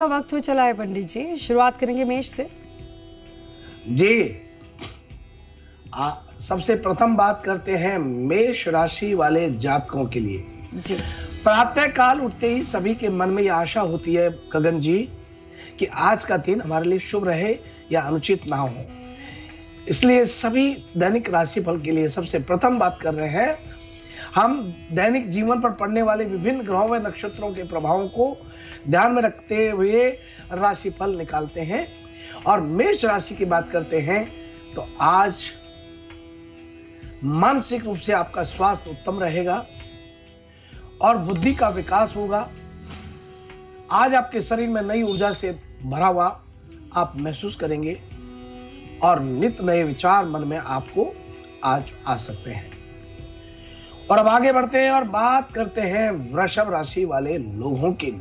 वक्त हो चला है पंडित जी। शुरुआत करेंगे मेष से। जी। आ, सबसे प्रथम बात करते हैं मेष राशि वाले जातकों के लिए। जी। प्रातः काल उठते ही सभी के मन में यह आशा होती है गगन जी कि आज का दिन हमारे लिए शुभ रहे या अनुचित ना हो। इसलिए सभी दैनिक राशि फल के लिए सबसे प्रथम बात कर रहे हैं हम दैनिक जीवन पर पड़ने वाले विभिन्न ग्रहों व नक्षत्रों के प्रभावों को ध्यान में रखते हुए राशिफल निकालते हैं। और मेष राशि की बात करते हैं तो आज मानसिक रूप से आपका स्वास्थ्य उत्तम रहेगा और बुद्धि का विकास होगा। आज आपके शरीर में नई ऊर्जा से भरा हुआ आप महसूस करेंगे और नित नए विचार मन में आपको आज आ सकते हैं। और अब आगे बढ़ते हैं और बात करते हैं वृषभ राशि वाले लोगों के।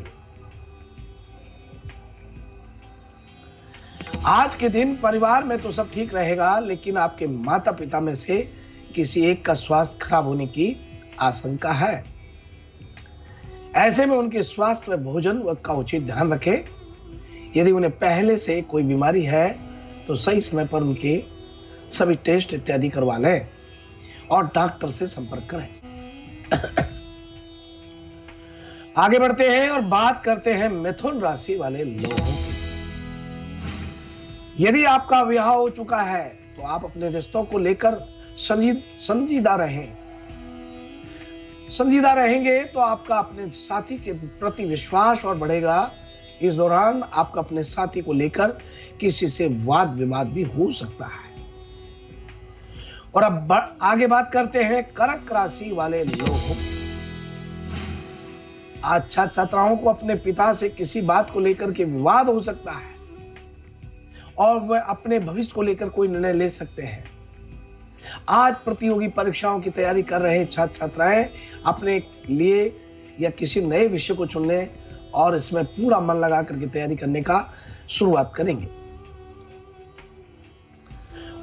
आज के दिन परिवार में तो सब ठीक रहेगा, लेकिन आपके माता पिता में से किसी एक का स्वास्थ्य खराब होने की आशंका है। ऐसे में उनके स्वास्थ्य व भोजन का उचित ध्यान रखें। यदि उन्हें पहले से कोई बीमारी है तो सही समय पर उनके सभी टेस्ट इत्यादि करवा लें और डॉक्टर से संपर्क करें। आगे बढ़ते हैं और बात करते हैं मिथुन राशि वाले लोगों की। यदि आपका विवाह हो चुका है तो आप अपने रिश्तों को लेकर संजीद रहें। संजीदा रहेंगे तो आपका अपने साथी के प्रति विश्वास और बढ़ेगा। इस दौरान आपका अपने साथी को लेकर किसी से वाद विवाद भी हो सकता है। और अब आगे बात करते हैं कर्क राशि वाले लोग आज छात्र छात्राओं को अपने पिता से किसी बात को लेकर के विवाद हो सकता है और वह अपने भविष्य को लेकर कोई निर्णय ले सकते हैं। आज प्रतियोगी परीक्षाओं की तैयारी कर रहे छात्र छात्राएँ अपने लिए या किसी नए विषय को चुनने और इसमें पूरा मन लगा करके तैयारी करने का शुरुआत करेंगे।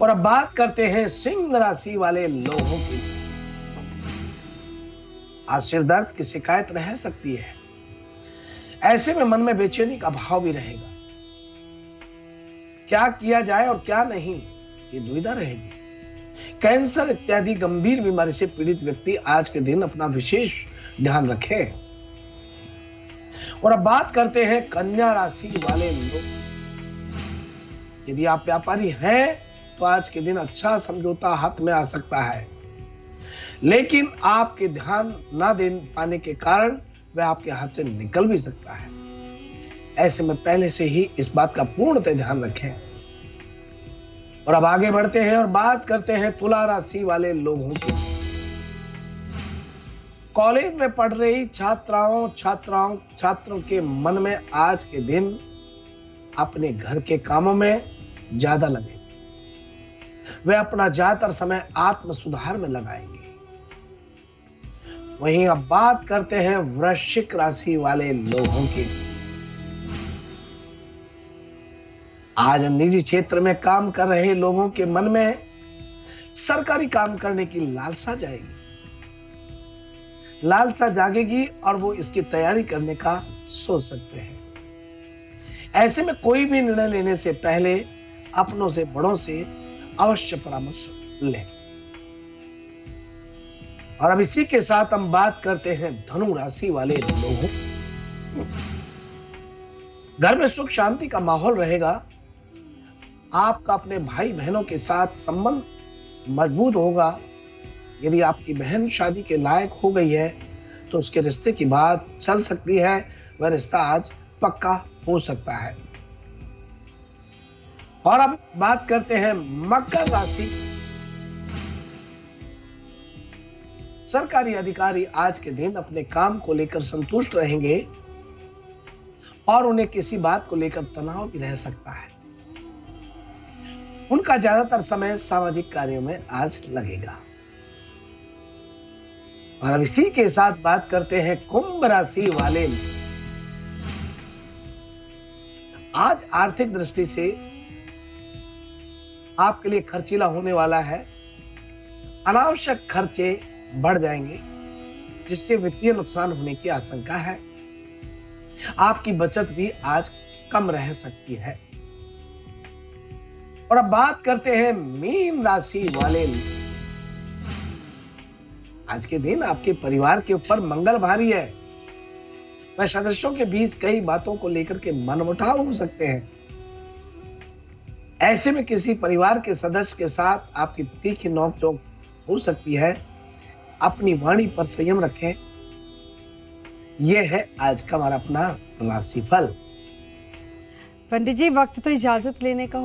और अब बात करते हैं सिंह राशि वाले लोगों की। आज सिर दर्द की शिकायत रह सकती है। ऐसे में मन में बेचैनी का भाव भी रहेगा। क्या किया जाए और क्या नहीं, ये दुविधा रहेगी। कैंसर इत्यादि गंभीर बीमारी से पीड़ित व्यक्ति आज के दिन अपना विशेष ध्यान रखे। और अब बात करते हैं कन्या राशि वाले लोग। यदि आप व्यापारी हैं तो आज के दिन अच्छा समझौता हाथ में आ सकता है। लेकिन आपके ध्यान ना दे पाने के कारण वह आपके हाथ से निकल भी सकता है। ऐसे में पहले से ही इस बात का पूर्णतः ध्यान रखें। और अब आगे बढ़ते हैं और बात करते हैं तुला राशि वाले लोगों की। कॉलेज में पढ़ रही छात्राओं छात्राओं, छात्रों के मन में आज के दिन अपने घर के कामों में ज़्यादा लगे। वे अपना ज़्यादातर समय आत्म सुधार में लगाएँगे। वहीं अब बात करते हैं वृश्चिक राशि वाले लोगों की। आज निजी क्षेत्र में काम कर रहे लोगों के मन में सरकारी काम करने की लालसा जाएगी। लालसा जागेगी और वो इसकी तैयारी करने का सोच सकते हैं। ऐसे में कोई भी निर्णय लेने से पहले अपनों से बड़ों से अवश्य परामर्श लें। और अब इसी के साथ हम बात करते हैं धनु राशि वाले लोगों घर में सुख शांति का माहौल रहेगा। आपका अपने भाई बहनों के साथ संबंध मज़बूत होगा। यदि आपकी बहन शादी के लायक हो गई है तो उसके रिश्ते की बात चल सकती है। वह रिश्ता आज पक्का हो सकता है। और अब बात करते हैं मकर राशि। सरकारी अधिकारी आज के दिन अपने काम को लेकर संतुष्ट रहेंगे और उन्हें किसी बात को लेकर तनाव भी रह सकता है। उनका ज़्यादातर समय सामाजिक कार्यों में आज लगेगा। और अब इसी के साथ बात करते हैं कुंभ राशि वाले। आज आर्थिक दृष्टि से आपके लिए खर्चीला होने वाला है। अनावश्यक खर्चे बढ़ जाएँगे, जिससे वित्तीय नुकसान होने की आशंका है। आपकी बचत भी आज कम रह सकती है। और अब बात करते हैं मीन राशि वाले। आज के दिन आपके परिवार के ऊपर मंगल भारी है। वह सदस्यों के बीच कई बातों को लेकर के मनमुटाव हो सकते हैं। ऐसे में किसी परिवार के सदस्य के साथ आपकी तीखी नोक चौक हो सकती है। अपनी वाणी पर संयम रखें। यह है आज का हमारा अपना राशिफल। पंडित जी, वक्त तो इजाज़त लेने का